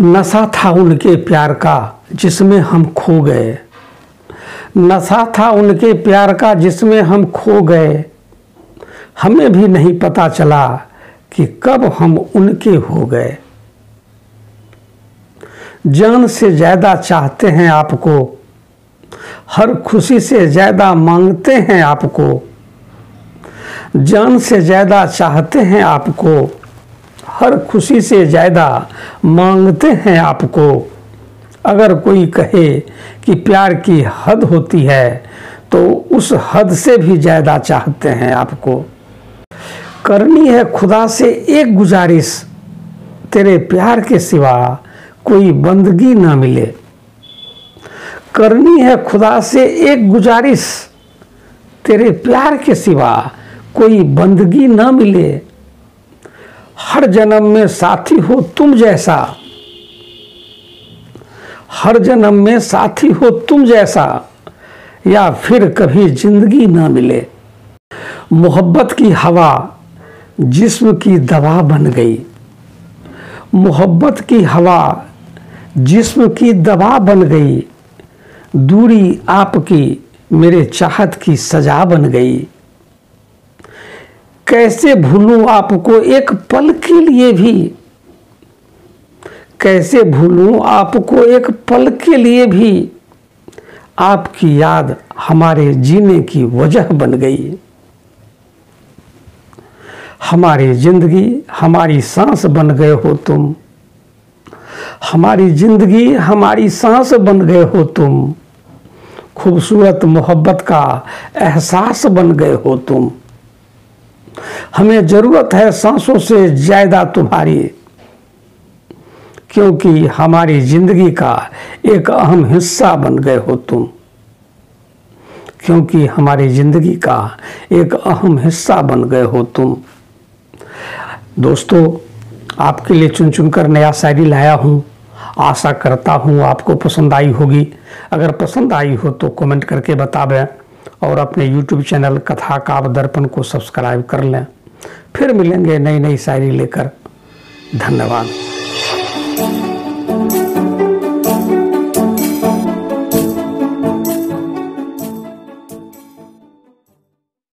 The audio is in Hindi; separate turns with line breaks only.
नशा था उनके प्यार का, जिसमें हम खो गए। नशा था उनके प्यार का, जिसमें हम खो गए। हमें भी नहीं पता चला कि कब हम उनके हो गए। जान से ज़्यादा चाहते हैं आपको, हर खुशी से ज़्यादा मांगते हैं आपको। जान से ज़्यादा चाहते हैं आपको हर खुशी से ज़्यादा मांगते हैं आपको। अगर कोई कहे कि प्यार की हद होती है तो उस हद से भी ज़्यादा चाहते हैं आपको। करनी है खुदा से एक गुजारिश, तेरे प्यार के सिवा कोई बंदगी ना मिले। करनी है खुदा से एक गुजारिश, तेरे प्यार के सिवा कोई बंदगी ना मिले। हर जन्म में साथी हो तुम जैसा। हर जन्म में साथी हो तुम जैसा, या फिर कभी ज़िंदगी ना मिले। मोहब्बत की हवा जिस्म की दवा बन गई। मोहब्बत की हवा जिस्म की दवा बन गई। दूरी आपकी मेरे चाहत की सजा बन गई। कैसे भूलूं आपको एक पल के लिए भी? कैसे भूलूं आपको एक पल के लिए भी? आपकी याद हमारे जीने की वजह बन गई। हमारी ज़िंदगी, हमारी सांस बन गए हो तुम। हमारी ज़िंदगी, हमारी सांस बन गए हो तुम। खूबसूरत मोहब्बत का एहसास बन गए हो तुम। हमें ज़रूरत है सांसों से ज़्यादा तुम्हारी, क्योंकि हमारी ज़िंदगी का एक अहम हिस्सा बन गए हो तुम। क्योंकि हमारी ज़िंदगी का एक अहम हिस्सा बन गए हो तुम। दोस्तों, आपके लिए चुन चुन कर नया शायरी लाया हूँ। आशा करता हूँ आपको पसंद आई होगी। अगर पसंद आई हो तो कमेंट करके बतावें और अपने यूट्यूब चैनल कथा काव्य दर्पण को सब्सक्राइब कर लें। फिर मिलेंगे नई नई शायरी लेकर। धन्यवाद।